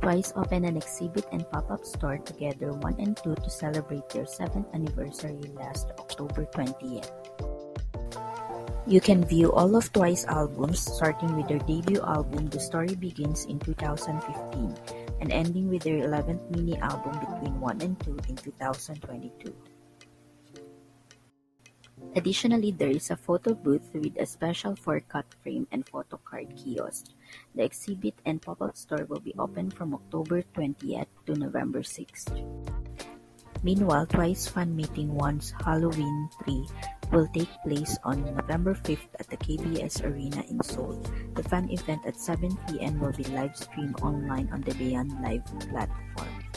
Twice opened an exhibit and pop-up store Together One and Two to celebrate their seventh anniversary last October twentieth. You can view all of Twice albums starting with their debut album The Story Begins in 2015 and ending with their 11th mini album Between One and Two in 2022. Additionally, there is a photo booth with a special four-cut frame and photo card kiosk. The exhibit and pop-up store will be open from October 20th to November 6th. Meanwhile, Twice Fan Meeting Once Halloween 3 will take place on November 5th at the KBS Arena in Seoul. The fan event at 7 p.m. will be live streamed online on the Beyond Live platform.